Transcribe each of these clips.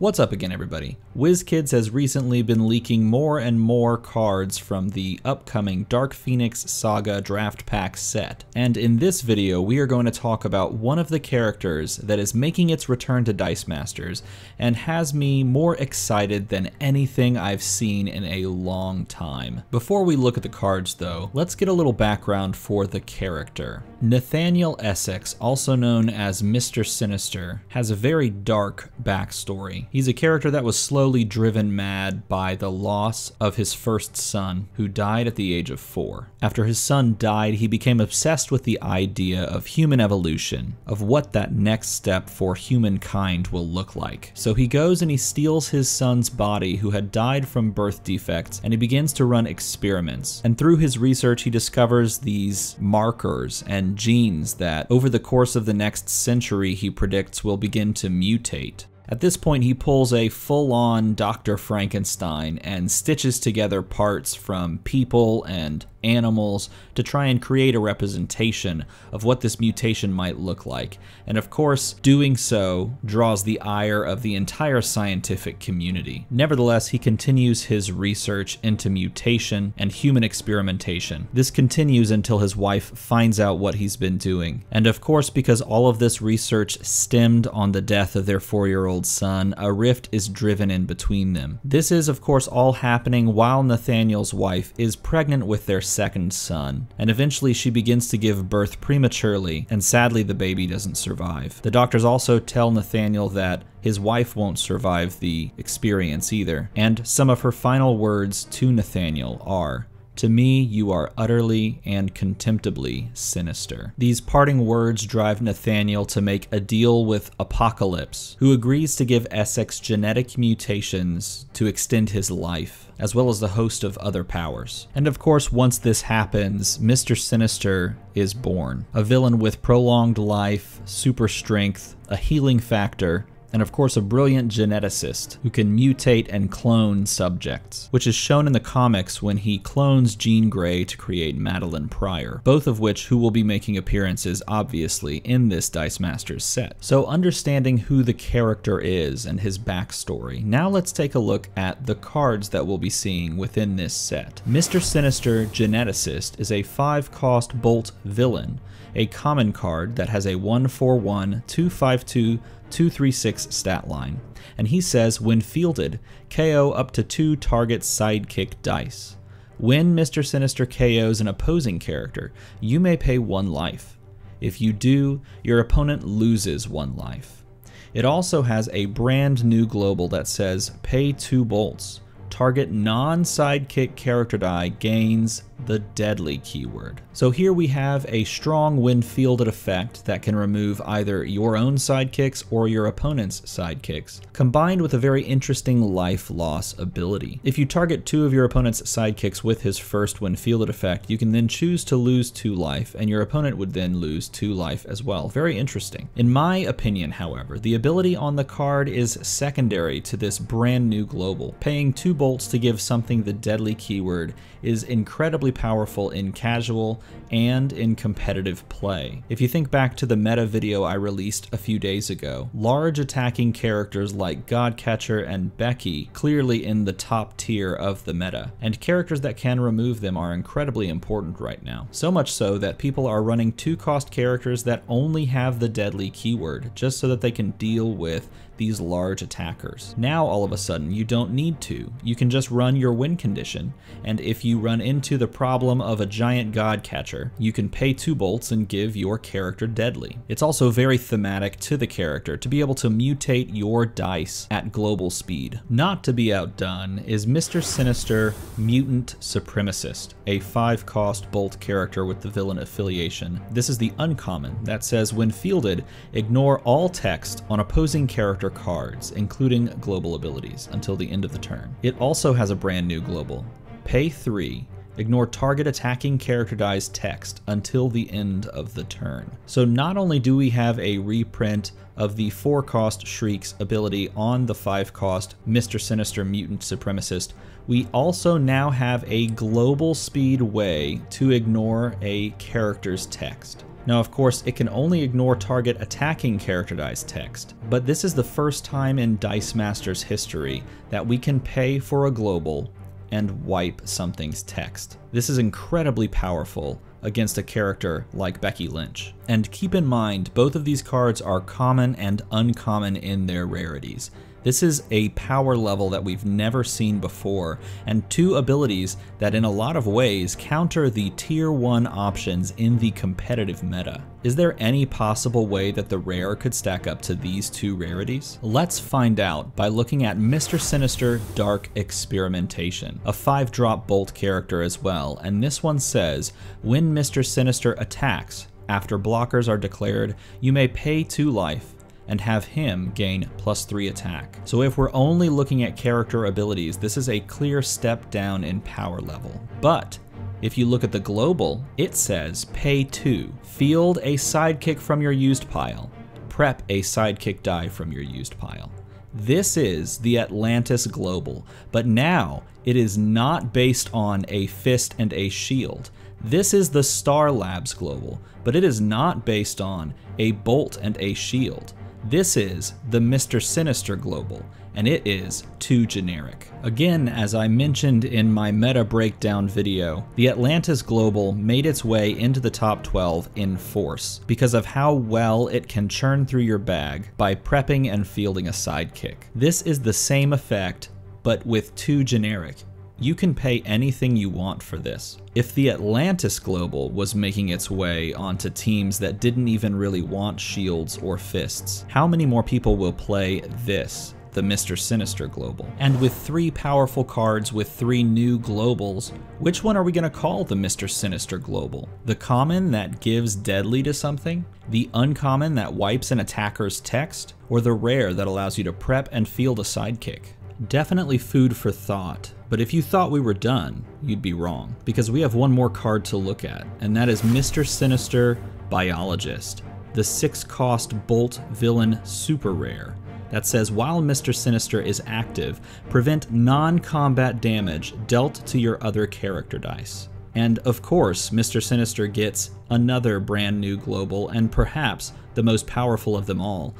What's up again, everybody? WizKids has recently been leaking more and more cards from the upcoming Dark Phoenix Saga Draft Pack set. And in this video, we are going to talk about one of the characters that is making its return to Dice Masters and has me more excited than anything I've seen in a long time. Before we look at the cards, though, let's get a little background for the character. Nathaniel Essex, also known as Mr. Sinister, has a very dark backstory. He's a character that was slowly driven mad by the loss of his first son, who died at the age of four. After his son died, he became obsessed with the idea of human evolution, of what that next step for humankind will look like. So he goes and he steals his son's body, who had died from birth defects, and he begins to run experiments. And through his research, he discovers these markers and genes that, over the course of the next century, he predicts will begin to mutate. At this point, he pulls a full on Dr. Frankenstein and stitches together parts from people and animals to try and create a representation of what this mutation might look like. And of course, doing so draws the ire of the entire scientific community. Nevertheless, he continues his research into mutation and human experimentation. This continues until his wife finds out what he's been doing. And of course, because all of this research stemmed on the death of their four year old son, a rift is driven in between them. This is, of course, all happening while Nathaniel's wife is pregnant with their second son, and eventually she begins to give birth prematurely, and sadly the baby doesn't survive. The doctors also tell Nathaniel that his wife won't survive the experience either, and some of her final words to Nathaniel are, to me, you are utterly and contemptibly sinister. These parting words drive Nathaniel to make a deal with Apocalypse, who agrees to give Essex genetic mutations to extend his life, as well as the host of other powers. And of course, once this happens, Mr. Sinister is born. A villain with prolonged life, super strength, a healing factor, and of course a brilliant geneticist who can mutate and clone subjects, which is shown in the comics when he clones Jean Grey to create Madelyne Pryor, both of which who will be making appearances obviously in this Dice Masters set. So understanding who the character is and his backstory, now let's take a look at the cards that we'll be seeing within this set. Mr. Sinister Geneticist is a 5 cost bolt villain, a common card that has a 141 252 236 stat line, and he says when fielded, KO up to two target sidekick dice. When Mr. Sinister KOs an opposing character, you may pay one life. If you do, your opponent loses one life. It also has a brand new global that says pay two bolts. Target non sidekick character die gains the deadly keyword. So here we have a strong when fielded effect that can remove either your own sidekicks or your opponent's sidekicks, combined with a very interesting life loss ability. If you target two of your opponent's sidekicks with his first when fielded effect, you can then choose to lose two life, and your opponent would then lose two life as well. Very interesting. In my opinion, however, the ability on the card is secondary to this brand new global. Paying two bolts to give something the deadly keyword is incredibly powerful in casual and in competitive play. If you think back to the meta video I released a few days ago, large attacking characters like Godcatcher and Becky clearly in the top tier of the meta, and characters that can remove them are incredibly important right now. So much so that people are running two cost characters that only have the deadly keyword, just so that they can deal with these large attackers. Now all of a sudden you don't need to. Can just run your win condition, and if you run into the problem of a giant god catcher, you can pay two bolts and give your character deadly. It's also very thematic to the character to be able to mutate your dice at global speed. Not to be outdone is Mr. Sinister Mutant Supremacist, a 5 cost bolt character with the villain affiliation. This is the uncommon that says when fielded, ignore all text on opposing character cards, including global abilities, until the end of the turn. It also has a brand new global. Pay 3, ignore target attacking character die's text until the end of the turn. So not only do we have a reprint of the 4 cost Shriek's ability on the 5 cost Mr. Sinister Mutant Supremacist, we also now have a global speed way to ignore a character's text. Now of course, it can only ignore target attacking character dice text, but this is the first time in Dice Masters history that we can pay for a global and wipe something's text. This is incredibly powerful against a character like Becky Lynch. And keep in mind, both of these cards are common and uncommon in their rarities. This is a power level that we've never seen before, and two abilities that in a lot of ways counter the tier 1 options in the competitive meta. Is there any possible way that the rare could stack up to these two rarities? Let's find out by looking at Mr. Sinister Dark Experimentation, a 5 drop bolt character as well, and this one says, when Mr. Sinister attacks, after blockers are declared, you may pay 2 life and have him gain plus 3 attack. So if we're only looking at character abilities, this is a clear step down in power level. But if you look at the global, it says pay 2, field a sidekick from your used pile, prep a sidekick die from your used pile. This is the Atlantis Global, but now it is not based on a fist and a shield. This is the Star Labs Global, but it is not based on a bolt and a shield. This is the Mr. Sinister Global, and it is two generic. Again, as I mentioned in my meta breakdown video, the Atlantis Global made its way into the top 12 in force because of how well it can churn through your bag by prepping and fielding a sidekick. This is the same effect, but with two generic you can pay anything you want for this. If the Atlantis Global was making its way onto teams that didn't even really want shields or fists, how many more people will play this? the Mr. Sinister Global. And with three powerful cards with three new globals, which one are we going to call the Mr. Sinister Global? The common that gives deadly to something? The uncommon that wipes an attacker's text? Or the rare that allows you to prep and field a sidekick? Definitely food for thought, but if you thought we were done, you'd be wrong, because we have one more card to look at, and that is Mr. Sinister Biologist, the 6 cost Bolt Villain Super Rare that says while Mr. Sinister is active, prevent non combat damage dealt to your other character dice. And of course, Mr. Sinister gets another brand new global, and perhaps the most powerful of them all.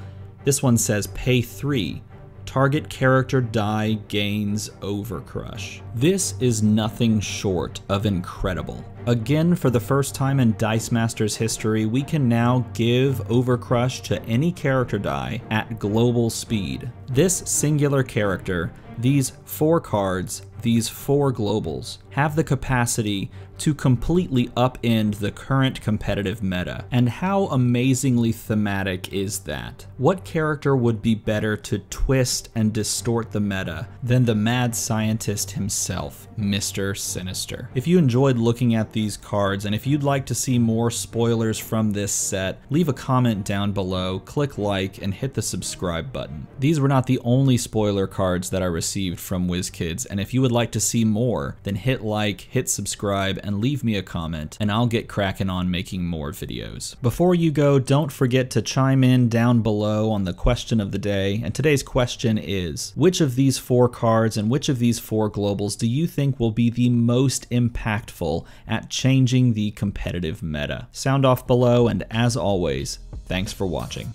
This one says pay 3 target character die gains Overcrush. This is nothing short of incredible. Again, for the first time in Dice Masters history, we can now give Overcrush to any character die at global speed. This singular character, these four cards, these four globals, have the capacity to completely upend the current competitive meta. And how amazingly thematic is that? What character would be better to twist and distort the meta than the mad scientist himself, Mr. Sinister? If you enjoyed looking at these cards and if you'd like to see more spoilers from this set, leave a comment down below, click like, and hit the subscribe button. These were not the only spoiler cards that I received from WizKids, and if you would like to see more, then hit like, hit subscribe, and and leave me a comment, and I'll get cracking on making more videos. Before you go, don't forget to chime in down below on the question of the day, and today's question is, which of these four cards and which of these four globals do you think will be the most impactful at changing the competitive meta? Sound off below, and as always, thanks for watching.